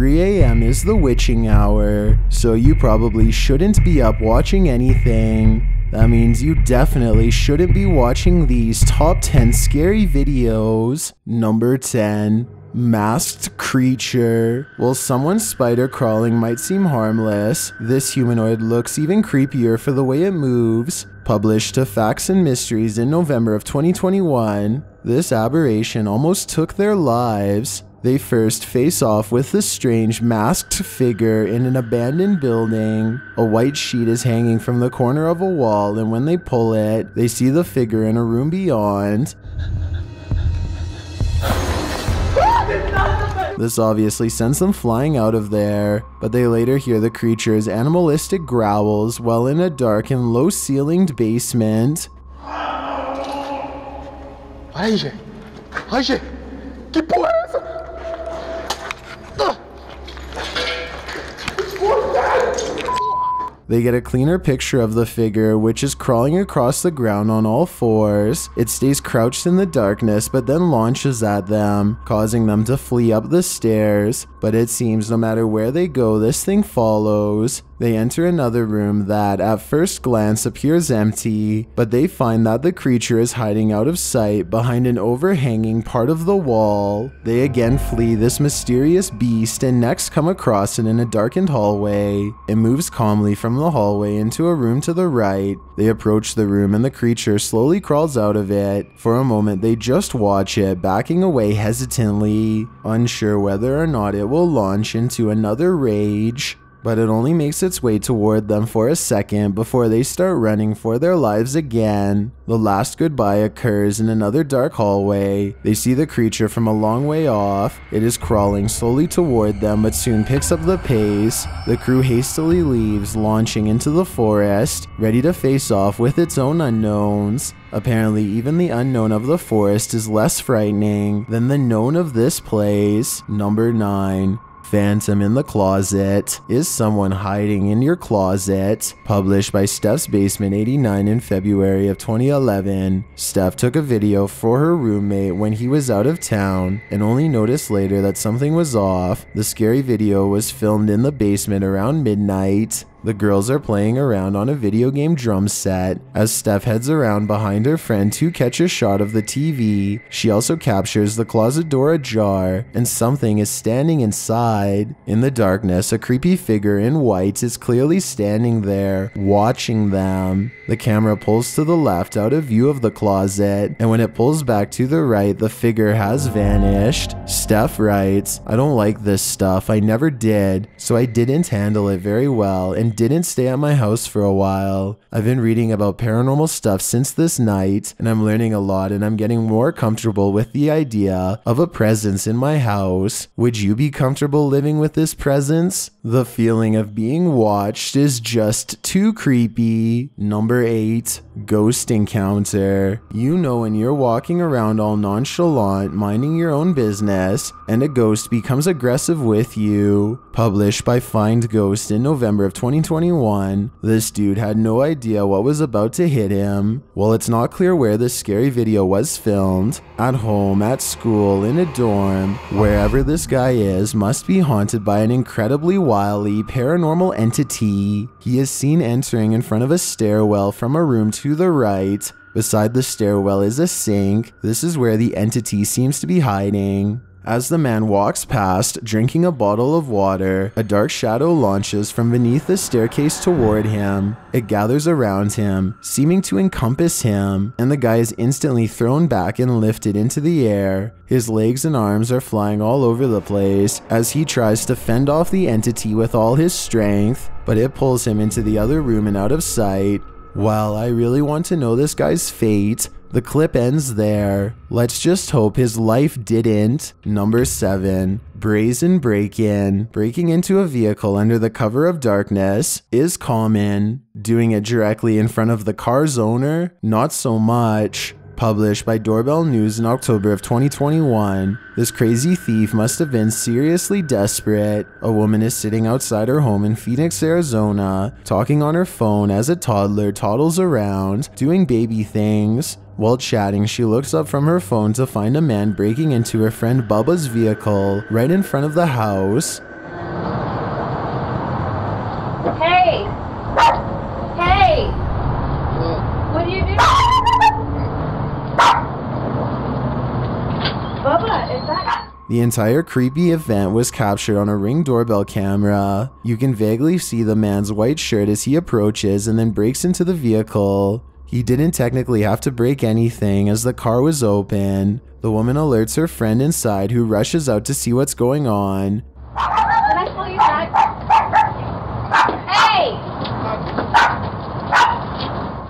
3 a.m. is the witching hour, so you probably shouldn't be up watching anything. That means you definitely shouldn't be watching these top 10 scary videos. Number 10. Masked creature. While someone's spider crawling might seem harmless, this humanoid looks even creepier for the way it moves. Published to Facts and Mysteries in November of 2021, this aberration almost took their lives. They first face off with the strange masked figure in an abandoned building. A white sheet is hanging from the corner of a wall, and when they pull it, they see the figure in a room beyond. This obviously sends them flying out of there, but they later hear the creature's animalistic growls while in a dark and low ceilinged basement. Aí, G. They get a cleaner picture of the figure, which is crawling across the ground on all fours. It stays crouched in the darkness, but then launches at them, causing them to flee up the stairs. But it seems no matter where they go, this thing follows. They enter another room that, at first glance, appears empty, but they find that the creature is hiding out of sight behind an overhanging part of the wall. They again flee this mysterious beast and next come across it in a darkened hallway. It moves calmly from the hallway into a room to the right. They approach the room and the creature slowly crawls out of it. For a moment, they just watch it, backing away hesitantly, unsure whether or not it will launch into another rage but it only makes its way toward them for a second before they start running for their lives again. The last goodbye occurs in another dark hallway. They see the creature from a long way off. It is crawling slowly toward them but soon picks up the pace. The crew hastily leaves, launching into the forest, ready to face off with its own unknowns. Apparently, even the unknown of the forest is less frightening than the known of this place. Number 9. Phantom in the Closet is someone hiding in your closet. Published by Steph's Basement 89 in February of 2011. Steph took a video for her roommate when he was out of town and only noticed later that something was off. The scary video was filmed in the basement around midnight. The girls are playing around on a video game drum set. As Steph heads around behind her friend to catch a shot of the TV, she also captures the closet door ajar and something is standing inside. In the darkness, a creepy figure in white is clearly standing there, watching them. The camera pulls to the left out of view of the closet, and when it pulls back to the right, the figure has vanished. Steph writes, I don't like this stuff, I never did, so I didn't handle it very well and didn't stay at my house for a while. I've been reading about paranormal stuff since this night, and I'm learning a lot and I'm getting more comfortable with the idea of a presence in my house. Would you be comfortable living with this presence? The feeling of being watched is just too creepy. Number 8. Ghost Encounter. You know when you're walking around all nonchalant, minding your own business, and a ghost becomes aggressive with you. Published by Find Ghost in November of 2021, this dude had no idea what was about to hit him. While it's not clear where this scary video was filmed, at home, at school, in a dorm, wherever this guy is must be haunted by an incredibly wily paranormal entity. He is seen entering in front of a stairwell from a room to the right. Beside the stairwell is a sink. This is where the entity seems to be hiding. As the man walks past, drinking a bottle of water, a dark shadow launches from beneath the staircase toward him. It gathers around him, seeming to encompass him, and the guy is instantly thrown back and lifted into the air. His legs and arms are flying all over the place as he tries to fend off the entity with all his strength, but it pulls him into the other room and out of sight. Well, I really want to know this guy's fate. The clip ends there. Let's just hope his life didn't. Number 7. Brazen break in. Breaking into a vehicle under the cover of darkness is common. Doing it directly in front of the car's owner? Not so much published by Doorbell News in October of 2021. This crazy thief must have been seriously desperate. A woman is sitting outside her home in Phoenix, Arizona, talking on her phone as a toddler toddles around, doing baby things. While chatting, she looks up from her phone to find a man breaking into her friend Bubba's vehicle right in front of the house. Hey! Hey! What are you doing? Bubba, is that... The entire creepy event was captured on a ring doorbell camera. You can vaguely see the man's white shirt as he approaches and then breaks into the vehicle. He didn't technically have to break anything as the car was open. The woman alerts her friend inside who rushes out to see what's going on. Can I pull you back? Hey!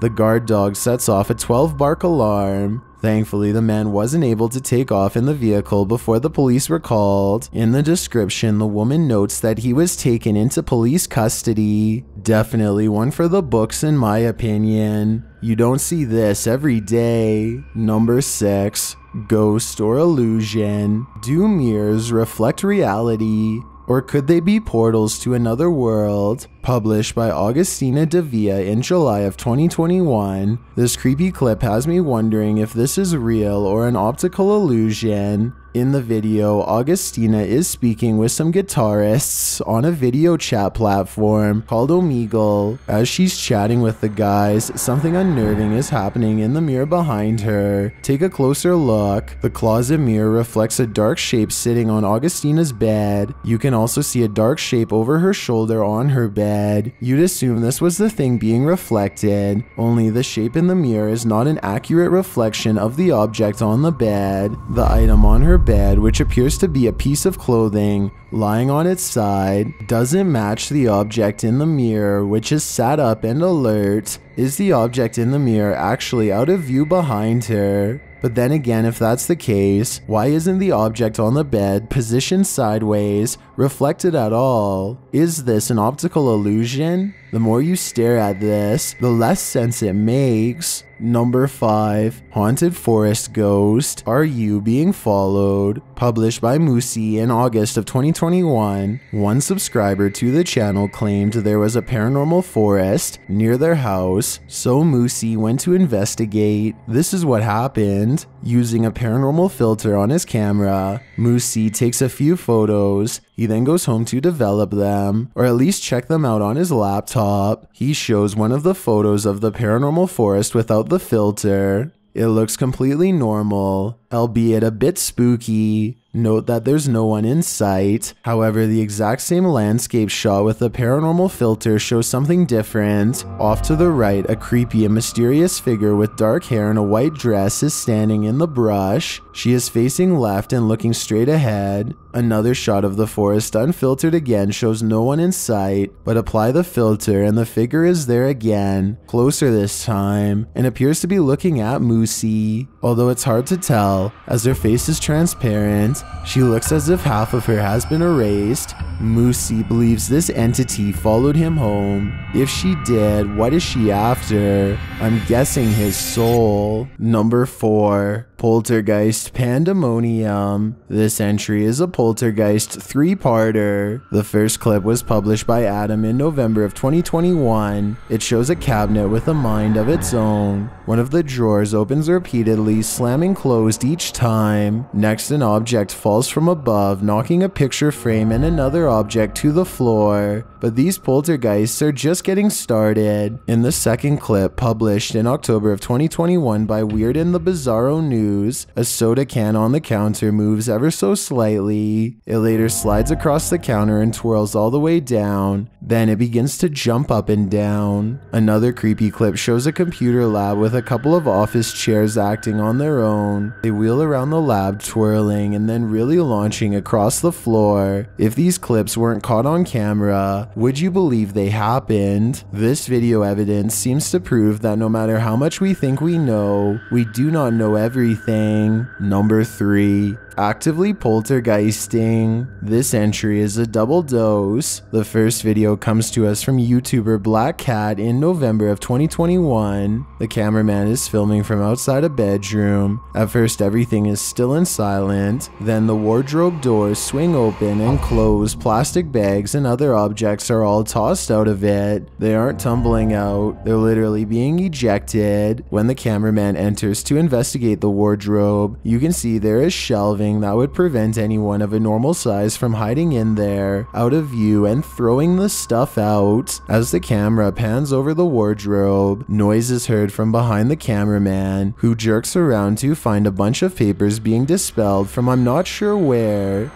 The guard dog sets off a 12 bark alarm. Thankfully, the man wasn't able to take off in the vehicle before the police were called. In the description, the woman notes that he was taken into police custody. Definitely one for the books, in my opinion. You don't see this every day. Number 6. Ghost or illusion. Do mirrors reflect reality? Or could they be portals to another world? Published by Augustina Devia in July of 2021, this creepy clip has me wondering if this is real or an optical illusion. In the video, Augustina is speaking with some guitarists on a video chat platform called Omegle. As she's chatting with the guys, something unnerving is happening in the mirror behind her. Take a closer look. The closet mirror reflects a dark shape sitting on Augustina's bed. You can also see a dark shape over her shoulder on her bed. You'd assume this was the thing being reflected, only the shape in the mirror is not an accurate reflection of the object on the bed. The item on her bed, which appears to be a piece of clothing lying on its side, doesn't match the object in the mirror, which is sat up and alert. Is the object in the mirror actually out of view behind her? But then again, if that's the case, why isn't the object on the bed positioned sideways, reflected at all? Is this an optical illusion? The more you stare at this, the less sense it makes. Number 5 Haunted Forest Ghost Are You Being Followed? Published by Musi in August of 2021. One subscriber to the channel claimed there was a paranormal forest near their house, so Musi went to investigate. This is what happened. Using a paranormal filter on his camera, Musi takes a few photos. He then goes home to develop them, or at least check them out on his laptop. He shows one of the photos of the paranormal forest without the filter. It looks completely normal, albeit a bit spooky. Note that there's no one in sight. However, the exact same landscape shot with a paranormal filter shows something different. Off to the right, a creepy and mysterious figure with dark hair and a white dress is standing in the brush. She is facing left and looking straight ahead. Another shot of the forest unfiltered again shows no one in sight, but apply the filter and the figure is there again, closer this time, and appears to be looking at Musi. Although it's hard to tell, as her face is transparent, she looks as if half of her has been erased. Musi believes this entity followed him home. If she did, what is she after? I'm guessing his soul. Number 4. Poltergeist Pandemonium. This entry is a Poltergeist three parter. The first clip was published by Adam in November of 2021. It shows a cabinet with a mind of its own. One of the drawers opens repeatedly, slamming closed each time. Next, an object falls from above, knocking a picture frame and another object to the floor. But these poltergeists are just getting started. In the second clip, published in October of 2021 by Weird and the Bizarro News, a soda can on the counter moves ever so slightly. It later slides across the counter and twirls all the way down. Then it begins to jump up and down. Another creepy clip shows a computer lab with a couple of office chairs acting on their own. They wheel around the lab twirling and then really launching across the floor. If these clips weren't caught on camera, would you believe they happened? This video evidence seems to prove that no matter how much we think we know, we do not know everything. Thing number 3. Actively poltergeisting. This entry is a double dose. The first video comes to us from YouTuber Black Cat in November of 2021. The cameraman is filming from outside a bedroom. At first, everything is still and silent. Then the wardrobe doors swing open and close. Plastic bags and other objects are all tossed out of it. They aren't tumbling out, they're literally being ejected. When the cameraman enters to investigate the wardrobe, you can see there is shelving that would prevent anyone of a normal size from hiding in there, out of view, and throwing the stuff out. As the camera pans over the wardrobe, noise is heard from behind the cameraman, who jerks around to find a bunch of papers being dispelled from I'm not sure where.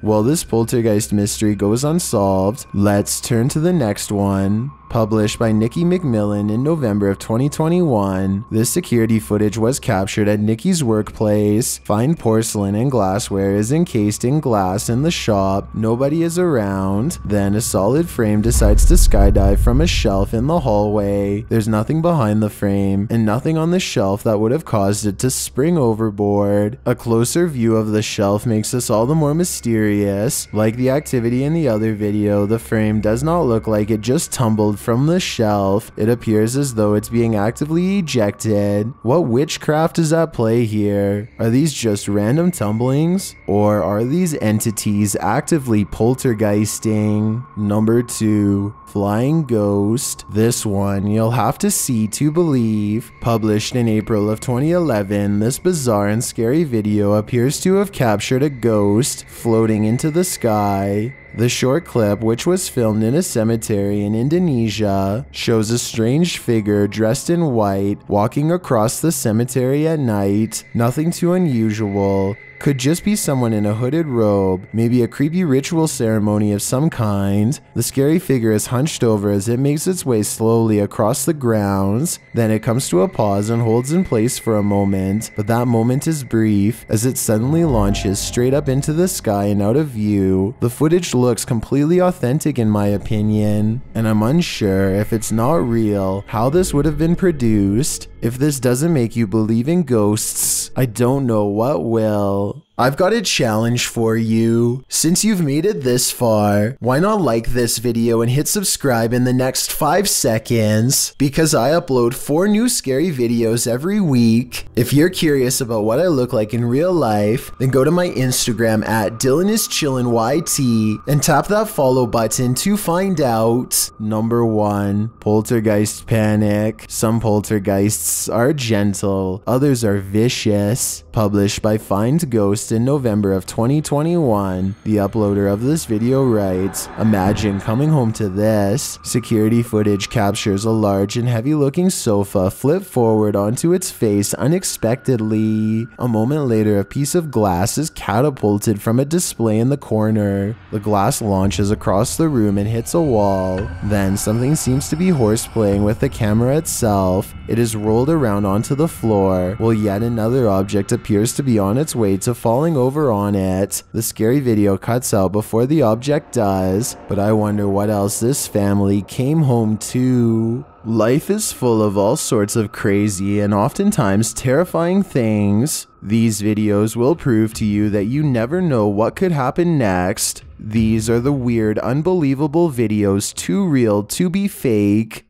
While this poltergeist mystery goes unsolved, let's turn to the next one. Published by Nikki McMillan in November of 2021, this security footage was captured at Nikki's workplace. Fine porcelain and glassware is encased in glass in the shop. Nobody is around. Then a solid frame decides to skydive from a shelf in the hallway. There's nothing behind the frame and nothing on the shelf that would have caused it to spring overboard. A closer view of the shelf makes this all the more mysterious. Like the activity in the other video, the frame does not look like it just tumbled from the shelf. It appears as though it's being actively ejected. What witchcraft is at play here? Are these just random tumblings? Or are these entities actively poltergeisting? Number 2. Flying Ghost. This one you'll have to see to believe. Published in April of 2011, this bizarre and scary video appears to have captured a ghost floating into the sky. The short clip, which was filmed in a cemetery in Indonesia, shows a strange figure dressed in white walking across the cemetery at night. Nothing too unusual. Could just be someone in a hooded robe, maybe a creepy ritual ceremony of some kind. The scary figure is hunched over as it makes its way slowly across the grounds. Then it comes to a pause and holds in place for a moment, but that moment is brief as it suddenly launches straight up into the sky and out of view. The footage looks completely authentic in my opinion, and I'm unsure if it's not real how this would have been produced. If this doesn't make you believe in ghosts, I don't know what will. I've got a challenge for you. Since you've made it this far, why not like this video and hit subscribe in the next 5 seconds? Because I upload 4 new scary videos every week. If you're curious about what I look like in real life, then go to my Instagram at DylanIsChillinYT and tap that follow button to find out. Number 1. Poltergeist Panic. Some poltergeists are gentle, others are vicious. Published by Find Ghost in November of 2021, the uploader of this video writes, Imagine coming home to this. Security footage captures a large and heavy looking sofa flip forward onto its face unexpectedly. A moment later, a piece of glass is catapulted from a display in the corner. The glass launches across the room and hits a wall. Then something seems to be horseplaying with the camera itself. It is rolled around onto the floor, while yet another object appears to be on its way to falling over on it. The scary video cuts out before the object does, but I wonder what else this family came home to. Life is full of all sorts of crazy and oftentimes terrifying things. These videos will prove to you that you never know what could happen next. These are the weird, unbelievable videos too real to be fake.